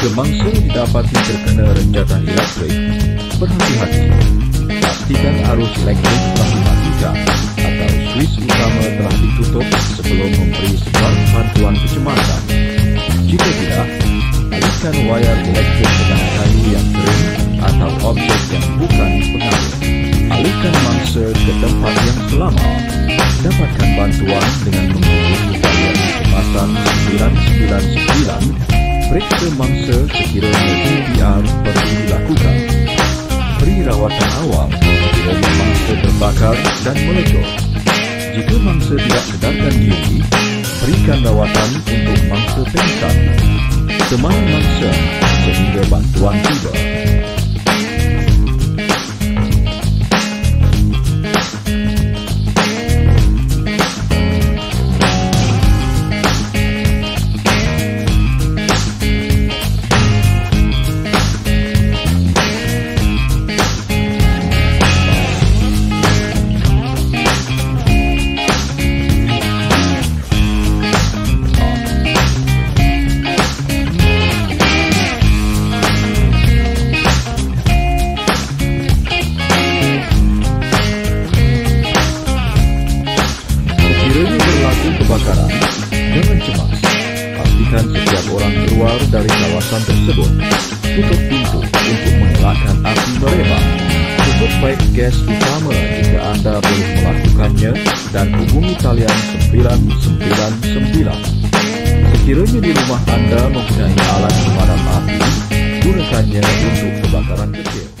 dapati terkena renjatan elektrik, berhati-hati. Pastikan arus elektrik telah dimatikan atau suis utama telah ditutup sebelum memberi sebab bantuan kecemasan. Jika tidak, alihkan wayar elektrik dengan kayu yang kering atau objek yang bukan pengaruh. Alihkan mangsa ke tempat yang selamat. Dapatkan bantuan dengan menghubungi mangsa sekiranya CPR perlu dilakukan. Beri rawatan awam sekiranya mangsa terbakar dan meletup. Jika mangsa tidak sedarkan diri, berikan rawatan untuk mangsa pingsan. Temani mangsa sehingga bantuan tiba. Keluar dari kawasan tersebut. Tutup pintu untuk mengelakkan api merebak. Tutup baik gas utama jika anda boleh melakukannya dan hubungi talian 999. Sekiranya di rumah anda mempunyai alat pemadam api, gunakannya untuk kebakaran kecil.